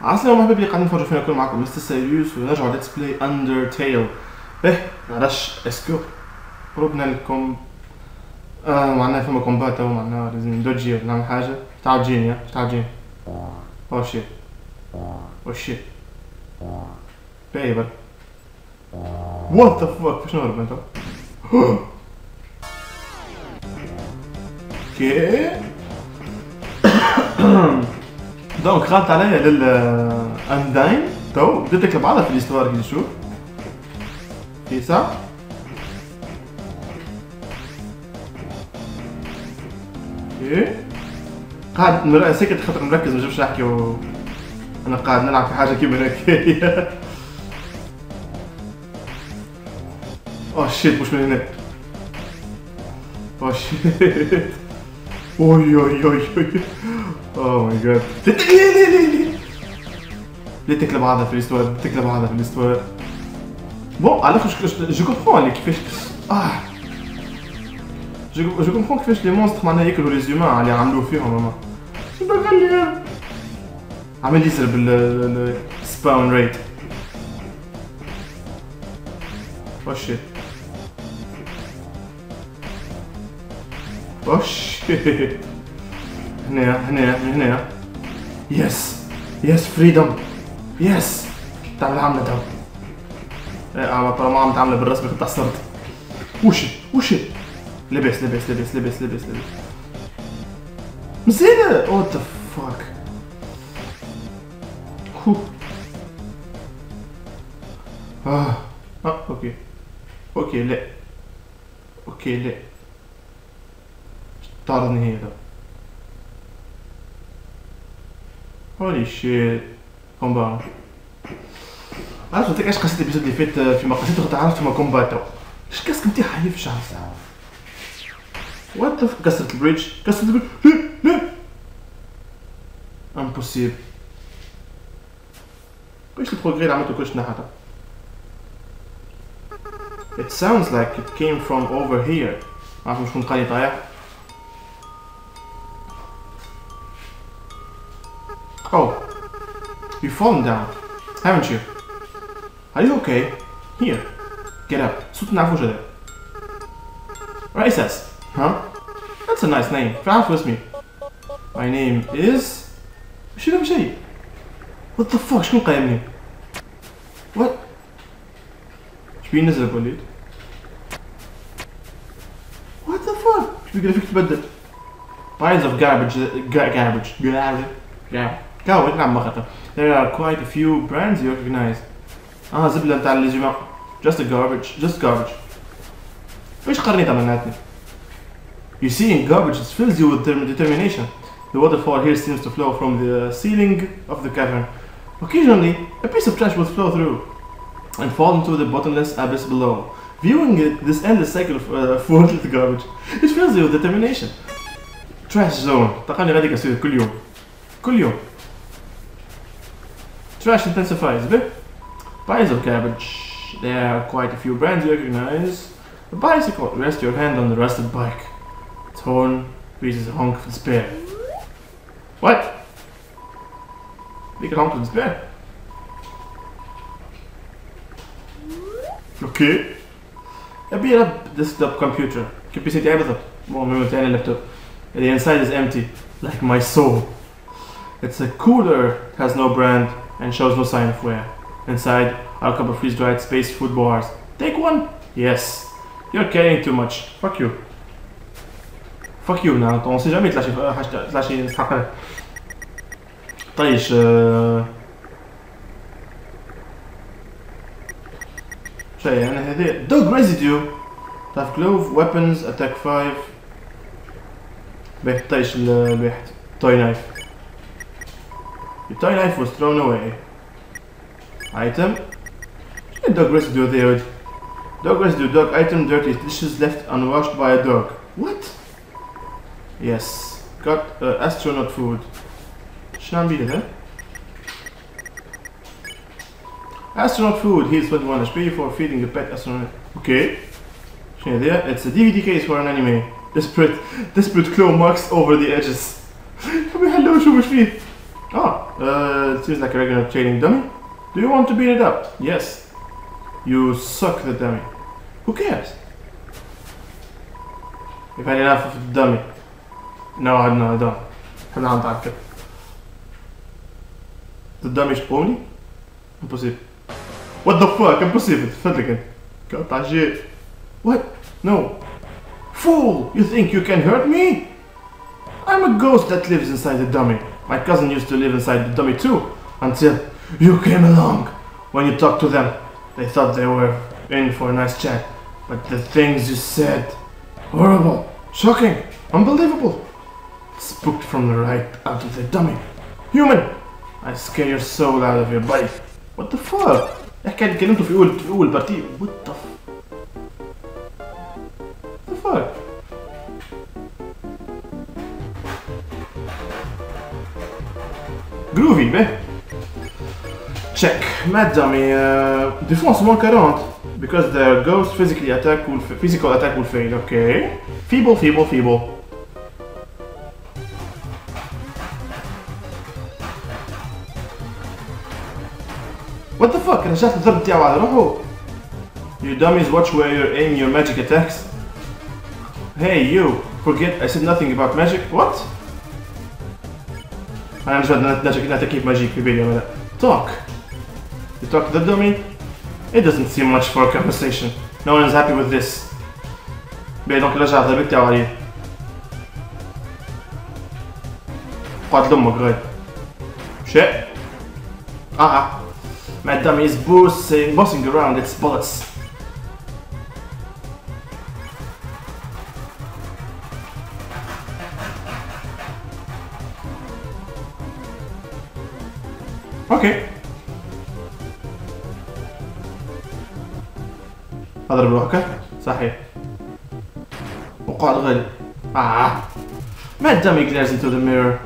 عسلامة مرحبا بكم قاعدين نفرجوا فينا كل معكم مستر سيريوس ونرجعوا ليتس بلاي اندرتيل به معلش اسكو. قربنا لكم. آه معناها فما كومبات تو معناها لازم ندوجي ولا نعمل حاجة. تعال تجيني ها تعال تجيني أو شيت أو شيت باهي وات ذا فاك شنو هرب انت أوكي دونك خالت عليا لل انداين تو بديت تكتب بعضها في الاستوار كي تشوف في صح إيه قاعد مر... ساكت خاطر مركز ما نجمش نحكي و... أنا قاعد نلعب في حاجة كيما هكايا اوه شيت مش من هنا اوه شيت اوي اوي اوي اوي اوه ماي جاد ليه ليه ليه ليه ليه تكلم بعضها في الاستوار. تكلم بعضها في الاستوار بون على الآخر جو كومبخون كيفاش آه جو كومبخون كيفاش لي مونستر معناها ياكلوا لي زيومان اللي عملوه فيهم اما شو بغلي عمل يسرب السباون ريت Oh shit. Oh. هنا هنا من هنا يس يس فريدم يس تعمل عاملة تو إيه عم طالما عم تعمل بالرسم كنت حصرت وشي وشي لبس لبس لبس لبس لبس لبس. مزيانة وات ذا فاك آه أوكي. أوكي لا. أوكي لا. طارني ده هولي شيت كومبا. عرفت قلت لك إيش قصيت الابيزود اللي فات فيما قصيته كنت عرفت فيما كومبا تو. إيش كاسك نتاعها هي في الشعر ساعة وات كسرت البريدج؟ كسرت البريدج؟ امبوسيبل إيش البروغري اللي عملته كلش نحته It sounds like it came from over here. عارف شكون قال لي طايح؟ Oh, you've fallen down, haven't you? Are you okay? Here, get up. صوت نعرفوش هذا. Raises, huh? That's a nice name. تعرف اسمي. My name is... مش هذا شيء. What the fuck شكون قايمني؟ What? شبيه نزل الوليد؟ What the fuck؟ شبيه فيك تبدل؟ Piles of garbage, ga- garbage, garbage, garbage. Garbage نعم ما خطر. There are quite a few brands you recognize. اه زبلة نتاع اللي Just a garbage, just garbage. ايش قرنيتها مناتني؟ You see in garbage it fills you with determ- determination. The waterfall here seems to flow from the ceiling of the cavern. Occasionally, a piece of trash will flow through and fall into the bottomless abyss below. Viewing it, this endless cycle of uh, worthless garbage, it fills you with determination. Trash zone. تقني غادي كسير كل يوم. كل يوم. Trash intensifies a bit. Piezo cabbage. There are quite a few brands you recognize. A bicycle. Rest your hand on the rusted bike. Its horn raises a honk of despair. What? Make a honk of despair. Okay. I beat up desktop computer. Capacity a Well, memory 10 laptop. The inside is empty, like my soul. It's a cooler, has no brand, and shows no sign of wear inside are a couple of freeze-dried space food bars take one yes you're carrying too much fuck you fuck you now on sait jamais تلاشي حاجة تلاشي نستحقها طيش آه، شيء يعني هذه دوغ ريزيديو تعرف كلوف ويبنز اتاك 5 باهي طيش الواحد توي نايف The toy knife was thrown away. Item. Yeah, dog residue there. Dog residue, dog item, dirty dishes left unwashed by a dog. What? Yes. Got uh, astronaut food. شنو عم بيدها؟ Astronaut food heals 21 HP for feeding a pet astronaut. Okay. شنو هذا؟ It's a DVD case for an anime. Desperate, desperate claw marks over the edges. ما يحلوش شو مش فيه. it seems like a regular training dummy. Do you want to beat it up? Yes. You suck the dummy. Who cares? You've had enough of the dummy. No, no, I don't. For now, doctor. The dummy's only Impossible. What the fuck? Impossible. Fuck again. God, that shit. What? No. Fool! You think you can hurt me? I'm a ghost that lives inside the dummy. My cousin used to live inside the dummy too, until you came along. When you talked to them, they thought they were in for a nice chat. But the things you said, horrible, shocking, unbelievable, spooked from the right out of the dummy. Human! I scare your soul out of your body. What the fuck? احكي اللي كلمته في اول في اول بارتي. What the Groovy, mais. Check. Mad dummy. Uh, défense moins 40. Because the ghost physically attack will fa- physical attack will fail. Okay. Feeble, feeble, feeble. What the fuck? رجعت الضرب تاعو على روحه. You dummies watch where you're aiming your magic attacks. Hey you, forget I said nothing about magic. What? I'm just not not not to keep my GPB away. Talk! You talk to the dummy? It doesn't seem much for a conversation. No one is happy with this. Bien, donc là j'ai retrouvé que t'es envoyé. Croix de mon gars. Shit. Ah ah. My dummy is boosting, bossing around its bullets. أوكي اضرب الوحكة صحيح. وقع الغل آه. ما دامي glares انتو ذا ميرور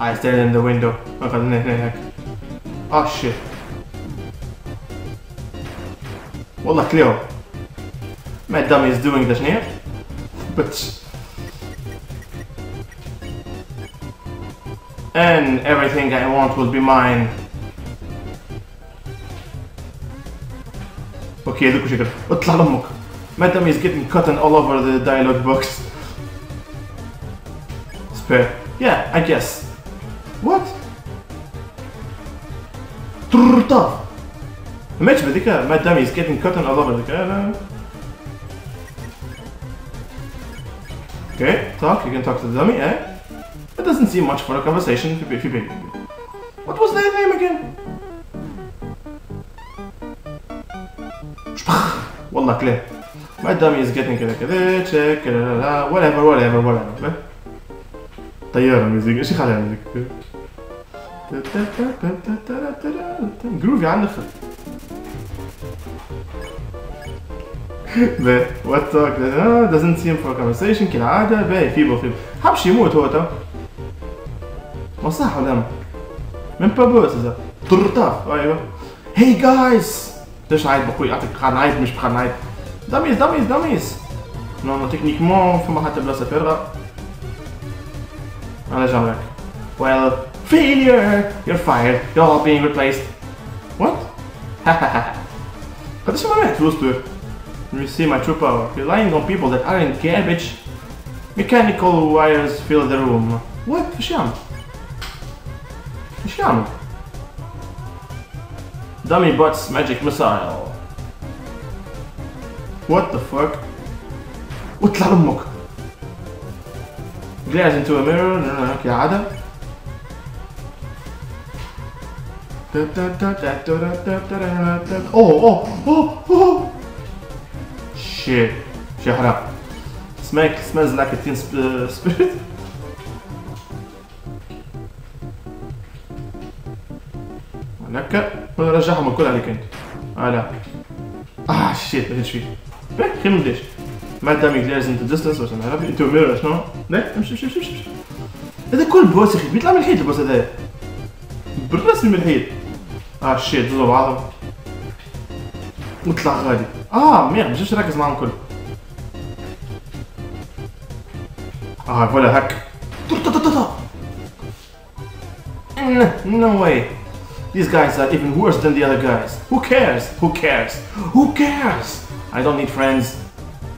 I stand in the window. وقد من هناك. آه شيت والله كليو. ما دامي از دوينج ذا شنيا بتش and everything I want will be mine. اوكي هذوك شكل اطلع لامك Madam is getting cotton all over the dialogue box. Spare. Yeah, I guess. What? Tough. ماتش بهذيك Madam is getting cotton all over the لا. Okay, talk. You can talk to the dummy, eh? It doesn't seem much for a conversation في في بالي. What was their name again? والله كلام. My dummy is getting كذا كذا check whatever whatever whatever. طيارة ميوزك إيش يخلي الميوزك؟ جروفي على الآخر. باهي talk uh, doesn't seem for a conversation كالعادة باهي فيبو فيبو حبش يموت هو تو ما صح ولا ما؟ من بابوس اذا طرطاف ايوه هي جايز ليش عايد بقول يعطيك خان عايد مش بخان عايد داميز داميز داميز نو نو تكنيكمون فما حتى بلاصه فارغه انا جنبك well failure you're fired you're all being replaced what قداش ما مات فلوس دور You see my true power. Relying on people that aren't garbage. Mechanical wires fill the room. What? ايش يعمل؟ إيش يعمل؟ دمي بوتس ماجيك مسايل وات ذا فاك واطلع لامك جلاز انتو ميرور هناك يا عدم اوه اوه اوه اوه شيت شحرق سماك سمز لاك تين سبيريت رجعهم الكل عليك انت. على آه شيت آه، ما كنتش فيه. إيه، كيف خير ما بداش مادام لازم بس واش نعرف انتو ميرور شنو؟ لا امشي امشي امشي امشي. هذا كل بوس أخي بيطلع من الحيط البوس هذايا بالرسمي من الحيط. آه شيت زوزو بعضهم. وطلع غادي آه ميغ مشيتش راكز معاهم الكل آه فوالا هاك نو واي These guys are even worse than the other guys. Who cares? Who cares? Who cares? I don't need friends.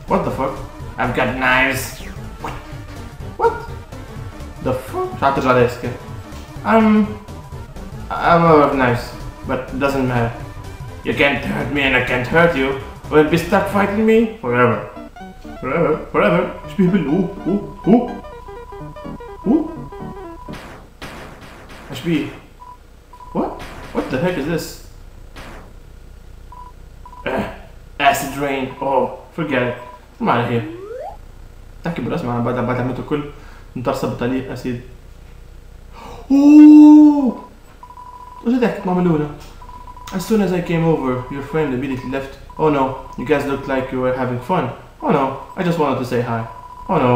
What the fuck? I've got knives. What? The fuck? Szarty. I'm... I'm of knives. But doesn't matter. You can't hurt me and I can't hurt you. Will you be stuck fighting me? Forever. Forever. Forever. Spiegel. Ooh. Who? Who? Who? I spiel. Oh, oh, oh. What? What the heck is this? Uh, acid rain. Oh, forget it. ما عليه. تحكي بالرسم انا بعد بعد عملته كل مترسب بطريق اسيد. اوه وش ضحكت مع ملولة. As soon as I came over, your friend immediately left. Oh no, you guys looked like you were having fun. Oh no, I just wanted to say hi. Oh no.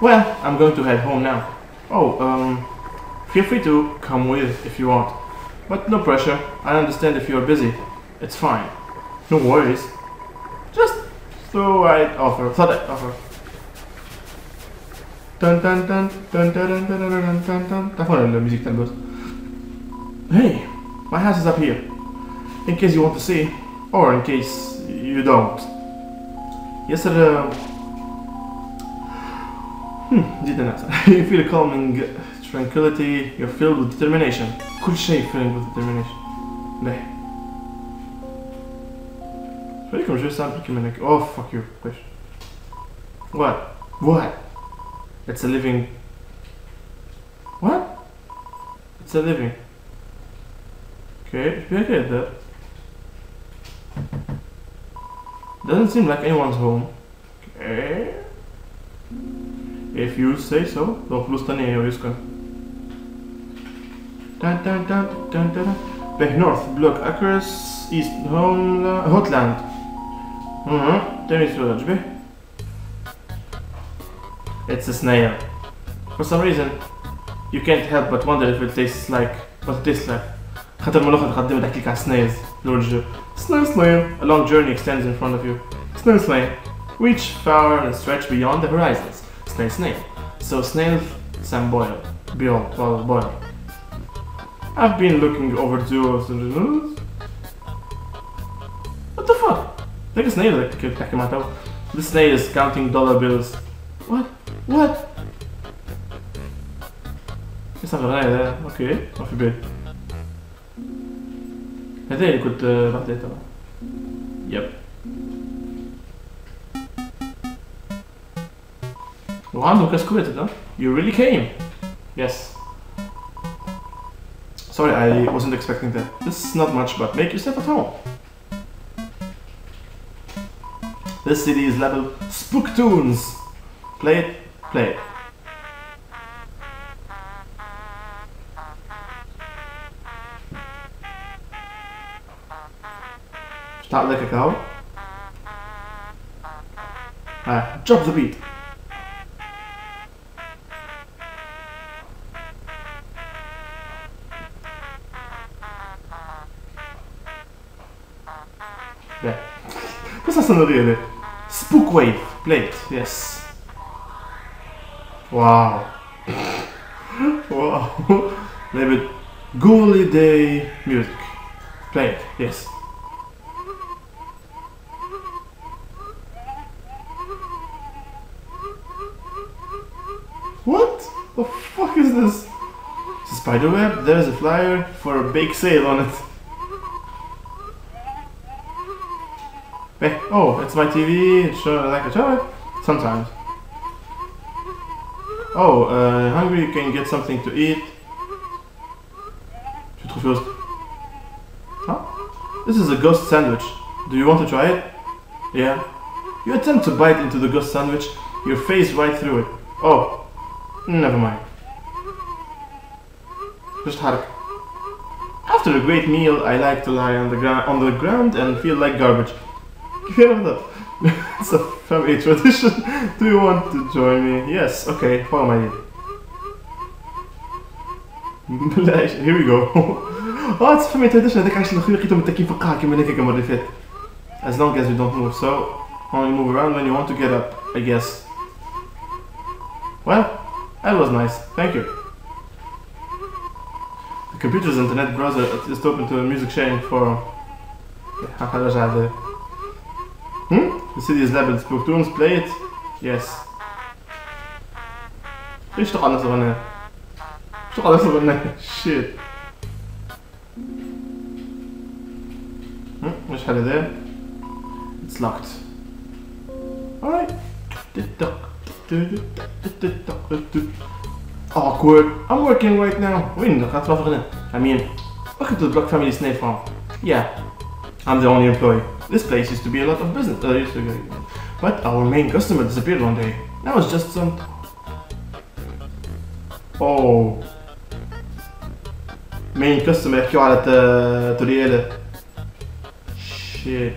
Well, I'm going to head home now. Oh, um, feel free to come with if you want. But no pressure, I understand if you're busy. It's fine. No worries. Just throw I offer, throw that offer. Dun dun dun dun dun dun dun dun dun dun That's the music then goes. Hey, my house is up here. In case you want to see, or in case you don't. Yes, Yesterday, um, جدا ناقصة. you feel a calming tranquility. You're filled with determination. كل شيء filled with determination. ليه؟ خليكم شوي سامبل منك. Oh fuck you. ليش؟ What? What? It's a living. What? It's a living. Okay, if you get that. Doesn't seem like anyone's home. Okay. If you say so, do plus nie ją Yuska. Dun, dun, dun, dun, dun. Back north, Blook Acres, east, homeland, hotland. Mhm, mm tam jest wiele. It's a snail. For some reason, you can't help but wonder if it tastes like, what it tastes like. خاطر من الاخر قدمت تحكي لك على سنايلز لول الجو. Snail snail, a long journey extends in front of you. Snail snail, reach far and stretch beyond the horizons they snail. So snail, some boil, Bill, Boyle, boil. I've been looking over to... What the fuck? Like a snail that Takemato. The snail is counting dollar bills. What? What? It's not gonna there. Okay, off you bit. could اللي كنت بعطيته. Yep. Johan, du kan quit, no? You really came. Yes. Sorry, I wasn't expecting that. This is not much, but make yourself at home. This CD is labeled Spooktunes. Play it, play it. Start like a cow. Ah, drop the beat. Yeah. Questa sonoria è Spookwave. Play it, yes. Wow. wow. Labeled Ghouliday Music. Play it, yes. What? The fuck is this? It's a spider web. There's a flyer for a bake sale on it. Hey, oh, it's my TV. It's sure like a it. Sometimes. Oh, uh, hungry, you can get something to eat. Tu trouves Huh? This is a ghost sandwich. Do you want to try it? Yeah. You attempt to bite into the ghost sandwich, your face right through it. Oh, never mind. Just hark. After a great meal, I like to lie on the on the ground and feel like garbage. Fair enough. it's a family tradition. Do you want to join me? Yes. Okay. Follow my lead. Here we go. oh, it's family tradition. هذاك عايش الاخويا لقيتهم متكين في القاع كيما هذاك المره اللي فاتت. As long as you don't move. So Only move around when you want to get up, I guess. Well, that was nice. Thank you. The computer's internet browser is open to a music sharing forum. هنرجع ل Hmm? The city is leveled. Nocturne's play it? Yes. ايش تقعد نفس الغنية؟ ايش تقعد نفس الغنية؟ شيت. مش حاجة ده. It's locked. Alright. Awkward. Oh, I'm working right now. Win, dat gaat wel verder. I mean, welcome to the Blook Family Snake Farm. Yeah, I'm the only employee. This place used to be a lot of business. Uh, used to be, but our main customer disappeared one day. Now it's just some. Oh. Main customer يحكيوا على ت- توريالا. Shit.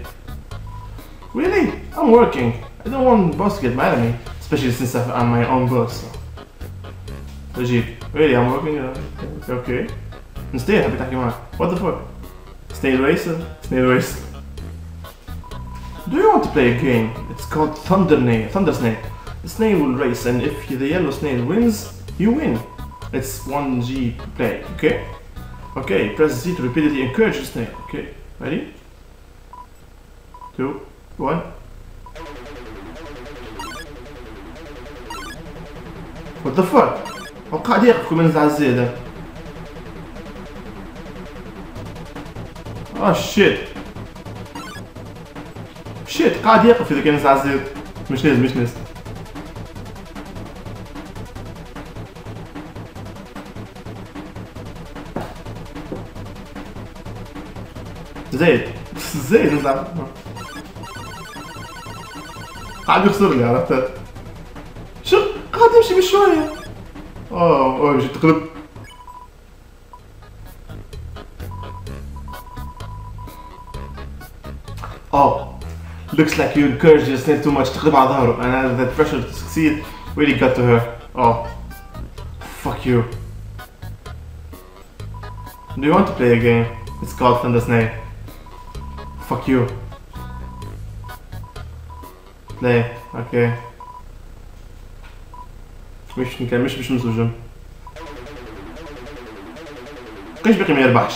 Really? I'm working. I don't want boss to get mad at me, especially since I'm my own boss. Legit. Really, I'm working. Uh, okay. نستاهل حبيت احكي معك. What the fuck? Snail Racer? Snail Racer. Do you want to play a game? It's called Thunder, Na- Thunder Snake. The snail will race, and if the yellow snail wins, you win. It's 1G play, okay? Okay, press Z to repeatedly encourage the snail. Okay, ready? Two, one. What the fuck? هو قاعد يقف كل نزع الزيادة. Oh shit. شيت قاعد يقف اذا كان نزعزع مش لازم مش لازم زايد زايد نزعل قاعد يخسر لي عرفت شوف قاعد يمشي بشويه اوه اوه جيت تقلب اوه looks like you encouraged your snake too much تقلب على ظهره and that pressure to succeed really got to her. Oh, fuck you. Do you want to play a game? It's called Thunder Snake. Fuck you. Play, okay. مش نكمل مش مش نسجم. قيش بقي ما يربحش.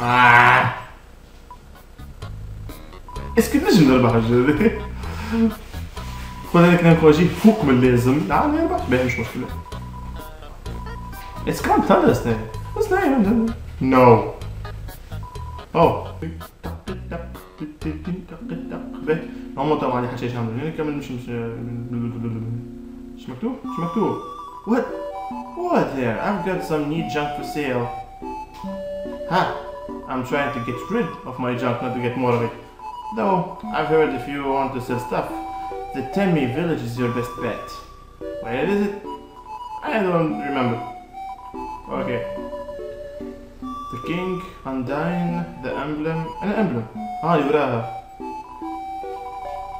آه. اسكو نجم نربح الجولة خذ هذاك نانكواجي فوق من اللازم نعم يربح باهي مش مشكلة اتس اسكو عم تهدر سناي لا نو أو باهي نعمل طبعا عندي حشاش نعمل هنا كامل مش مش مش مكتوب مش مكتوب وات وات there? I've got some neat junk for sale. Huh? I'm trying to get rid of my junk, not to get more of it. Though, I've heard if you want to sell stuff, the Temmie village is your best bet. Where is it? I don't remember. Okay. The king, Undyne, the emblem, an emblem. Ah, you have.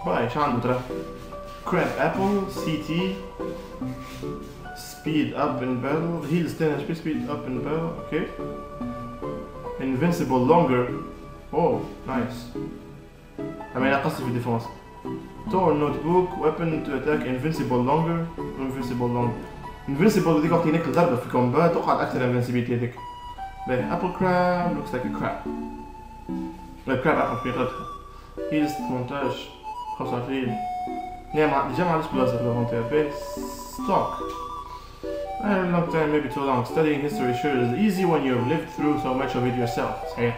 Bye, Chandra. Crab apple, CT. Speed up in battle. Heal standard speed, speed up in battle. Okay. Invincible longer. Oh, nice. I mean, أقص في defense. Torn notebook, weapon to attack invincible longer, invincible longer. Invincible وقت ينك الضربة في كومبات تقعد أكثر invincibility هذيك. باهي apple crab looks like a crab. لا crab apple في غيرها. Heals 18 25 نعم ديجا معلش بلازر لافونتير باهي stock. I a long time, maybe too long. Studying history sure is easy when you've lived through so much of it yourself, eh?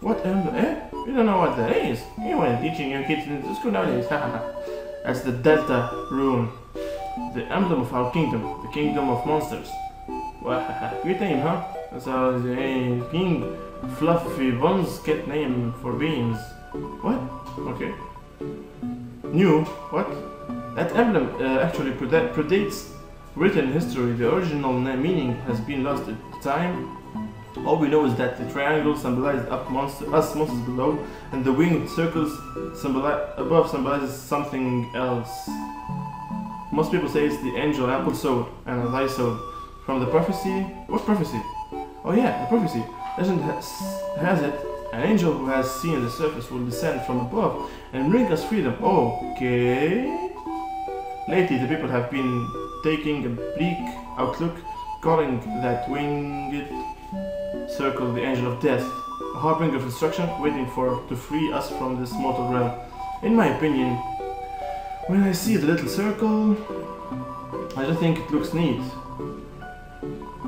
What in eh? You don't know what that is? Anyone teaching your kids in school nowadays. That's the Delta Rune, the emblem of our kingdom, the kingdom of monsters. Great name, huh? That's how the King Fluffybuns get name for beans. What? Okay. New? What? That emblem uh, actually predates written history. The original meaning has been lost at time. All we know is that the triangle symbolizes up monster, us monsters below, and the winged circles above symbolizes something else. Most people say it's the angel apple soul and a thy soul. From the prophecy, what prophecy? Oh yeah, the prophecy. Legend has, has it, an angel who has seen the surface will descend from above and bring us freedom. Okay. Lately, the people have been taking a bleak outlook, calling that winged circle the angel of death, a harbinger of destruction, waiting for to free us from this mortal realm. In my opinion, when I see the little circle, I just think it looks neat.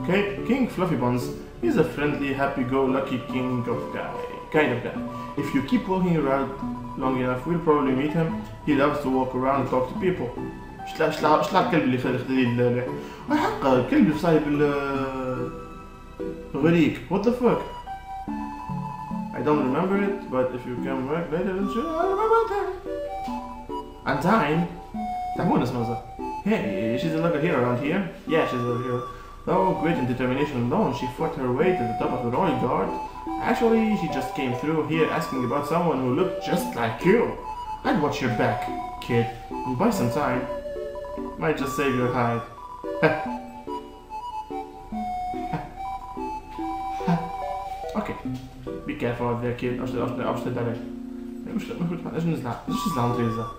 Okay, King Fluffy Buns is a friendly, happy-go-lucky king of guy, kind of guy. If you keep walking around long enough, we'll probably meet him. He loves to walk around and talk to people. شلا شلا شلا الكلب اللي خلي خلي ال حق الكلب اللي صايب ال غريق what the fuck I don't remember it but if you come back later then sure I remember that and time تعبون اسمها صح Hey, she's like a hero around here. Yeah, she's a hero. Though great in determination alone, she fought her way to the top of the royal guard. Actually, she just came through here asking about someone who looked just like you. I'd watch your back, kid, and buy some time. Might just save your hide. okay. Be careful out there, kid. Obstoj, obstoj, obstoj dalej. Ja myślę, no chyba też nie zna. Zresztą znam Andreza.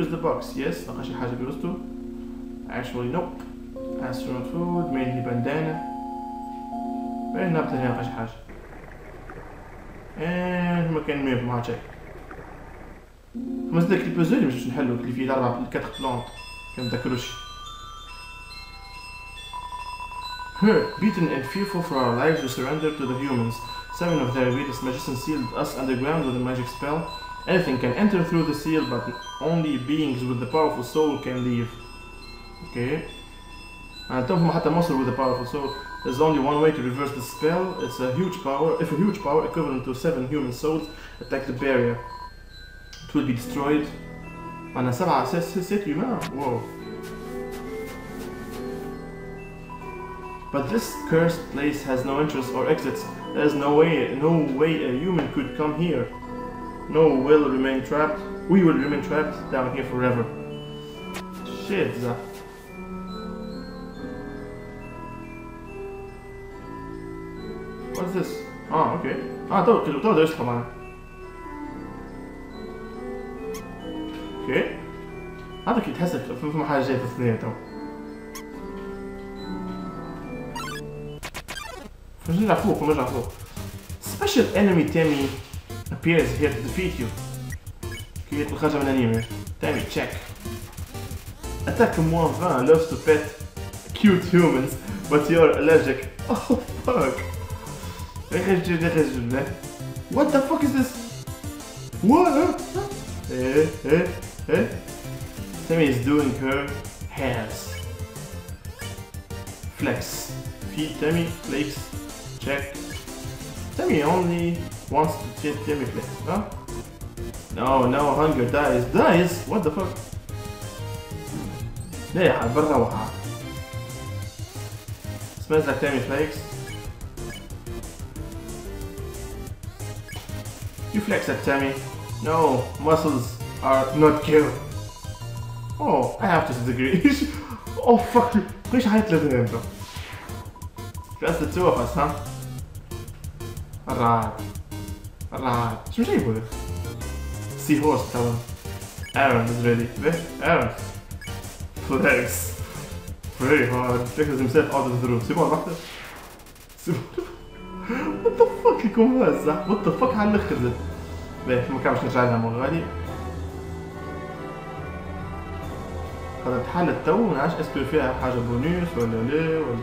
Use the box, yes. No się hazie po prostu. Actually, nope. Astronaut food, mainly bandana. Very not to have hash hash. حاجة And مكان ميف ما تشيك خمس داك البوزول مش باش نحلو اللي فيه الأربع الكاتر بلونت كان متذكروش Hurt, beaten and fearful for our lives, we surrendered to the humans. Seven of their greatest magicians sealed us underground with a magic spell. Anything can enter through the seal, but only beings with the powerful soul can leave. Okay. And don't حتى monster with a powerful soul. There's only one way to reverse the spell. It's a huge power. If a huge power equivalent to seven human souls attack the barrier, it will be destroyed. أنا سبعة ست ست human. Whoa. But this cursed place has no entrance or exits. There's no way, no way a human could come here. No will remain trapped. We will remain trapped down here forever. Shit. Za. What's this? Oh, okay. A, to, to, to jest schowane. اوكي هذا كنت تحس في محل جاي تصنيع تو مش نعرفوك مش نعرفوك Special enemy Temmie appears here to defeat you. كي يطلق خرجة من الانمي Temmie check. Attack moins ah, 20 loves to pet cute humans but you're allergic. Oh fuck. What the fuck is this? What? Hey, hey, hey! Sammy is doing her hands. Flex. Feet Temmie flex. Check. Temmie only wants to see Temmie flex, huh? No, no, hunger dies. Dies? What the fuck? ليه حبرها وحا. Smells like Temmie flakes. You flex at Tammy. No, muscles are not killed. Oh, I have to disagree. oh fuck you. ليش حياة الاثنين انت؟ Just the two of us, huh? Alright. Alright. شو جايبه ده؟ Sea horse طبعا. Aaron is ready. There, Aaron. Flex. Very hard. Flexes himself out of the room. سيبوها لوحده. سيبوها Fuck يكون؟ What the fuck هالخر ده؟ باهي مكان باش نرجع لها مرة غادي. هذا بحال التو ما نعرفش اسكو فيها حاجة بونيس ولا لا ولا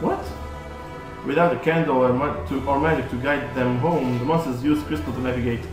What? Without a candle or, ma- to, or magic to guide them home, the monsters use crystal to navigate.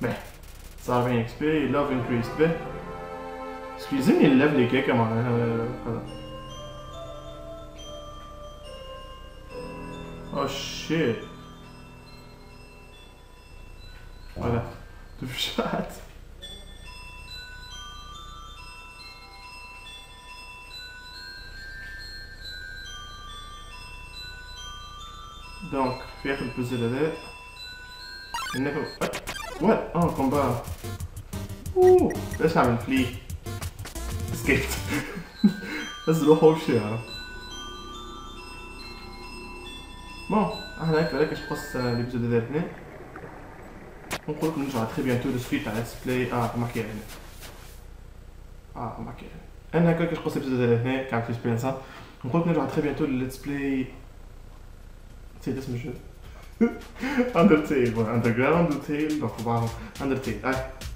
Ben, ça revient XP Love Increase XP. Excusez, mais il lève les quais comme un. Euh, voilà. Oh shit! Voilà. Deux shots! Donc, faire le puzzle avec. Il n'y pas. What? Oh, combat. Ouh, ليش عامل فلي؟ اسكيت بس روح اول شيء عرفت Bon, احنا هيك هيك قص ليبيزود هذا الاثنين ونقول لكم نرجع تري بيانتو دو سويت على ليتس بلاي اه معك هنا اه معك هنا انا هيك قص ليبيزود هذا الاثنين كان في سبينسا نقول لكم نرجع تري بيانتو ليتس بلاي نسيت اسم الجو Undertale, boy. Underground Tale. Doch, wow. Undertale. table.